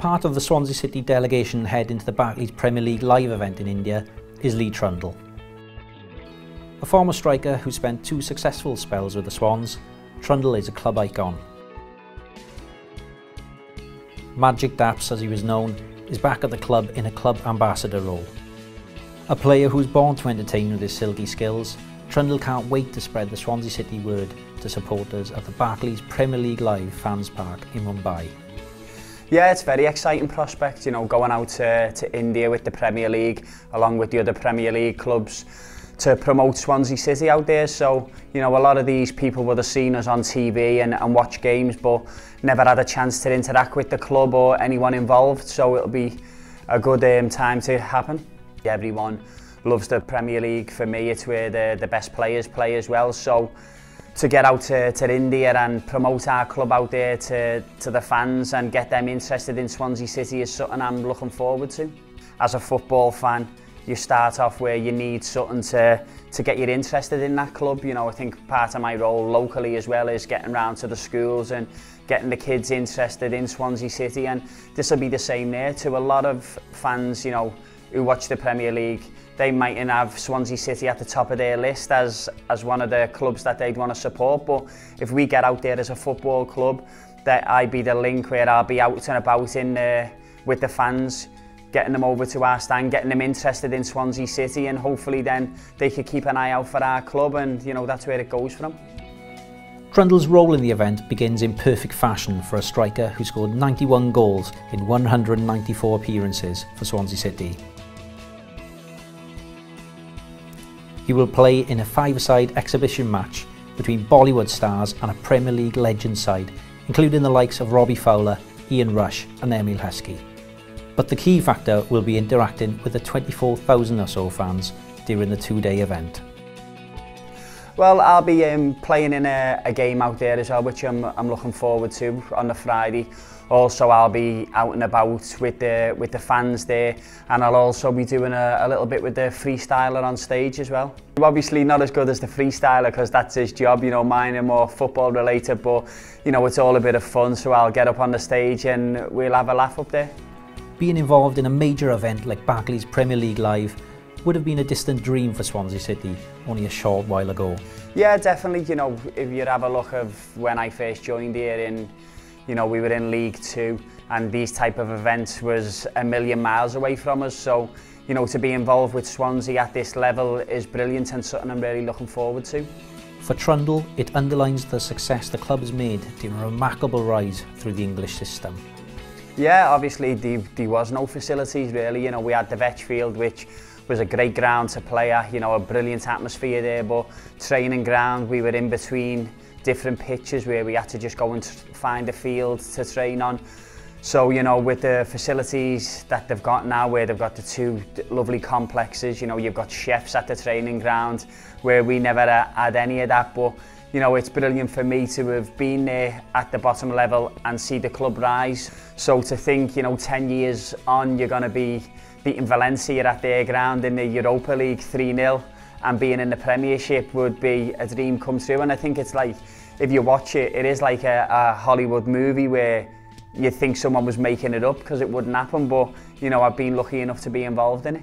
Part of the Swansea City delegation head into the Barclays Premier League live event in India is Lee Trundle. A former striker who spent two successful spells with the Swans, Trundle is a club icon. Magic Daps, as he was known, is back at the club in a club ambassador role. A player who was born to entertain with his silky skills Trundle can't wait to spread the Swansea City word to supporters at the Barclays Premier League Live Fans Park in Mumbai. Yeah, it's very exciting prospect, you know, going out to, to India with the Premier League, along with the other Premier League clubs, to promote Swansea City out there. So, you know, a lot of these people would have seen us on TV and, and watch games, but never had a chance to interact with the club or anyone involved. So it'll be a good um, time to happen. Everyone loves the Premier League. For me, it's where the, the best players play as well. So to get out to, to India and promote our club out there to, to the fans and get them interested in Swansea City is something I'm looking forward to. As a football fan, you start off where you need something to, to get you interested in that club. You know, I think part of my role locally as well is getting round to the schools and getting the kids interested in Swansea City. And this will be the same there to a lot of fans, you know, who watch the Premier League they mightn't have Swansea City at the top of their list as, as one of the clubs that they'd want to support. But if we get out there as a football club, that I'd be the link where I'll be out and about in uh, with the fans, getting them over to our stand, getting them interested in Swansea City, and hopefully then they could keep an eye out for our club, and you know that's where it goes from. Trundle's role in the event begins in perfect fashion for a striker who scored 91 goals in 194 appearances for Swansea City. He will play in a five-side a exhibition match between Bollywood stars and a Premier League legend side, including the likes of Robbie Fowler, Ian Rush and Emil Heskey. But the key factor will be interacting with the 24,000 or so fans during the two-day event. Well, I'll be um, playing in a, a game out there as well, which I'm, I'm looking forward to on the Friday. Also, I'll be out and about with the, with the fans there, and I'll also be doing a, a little bit with the freestyler on stage as well. Obviously, not as good as the freestyler because that's his job, you know, mine are more football related, but you know, it's all a bit of fun, so I'll get up on the stage and we'll have a laugh up there. Being involved in a major event like Barclays Premier League Live would have been a distant dream for Swansea City only a short while ago. Yeah, definitely. You know, if you have a look of when I first joined here in, you know, we were in League Two and these type of events was a million miles away from us. So, you know, to be involved with Swansea at this level is brilliant and something I'm really looking forward to. For Trundle, it underlines the success the club has made during a remarkable rise through the English system. Yeah, obviously there, there was no facilities really. You know, we had the Vetchfield, which was a great ground to play at, you know, a brilliant atmosphere there, but training ground, we were in between different pitches where we had to just go and find a field to train on. So, you know, with the facilities that they've got now, where they've got the two lovely complexes, you know, you've got chefs at the training ground, where we never uh, had any of that, but you know, it's brilliant for me to have been there at the bottom level and see the club rise. So to think, you know, 10 years on, you're going to be beating Valencia at their ground in the Europa League 3-0 and being in the Premiership would be a dream come true. And I think it's like, if you watch it, it is like a, a Hollywood movie where you think someone was making it up because it wouldn't happen. But, you know, I've been lucky enough to be involved in it.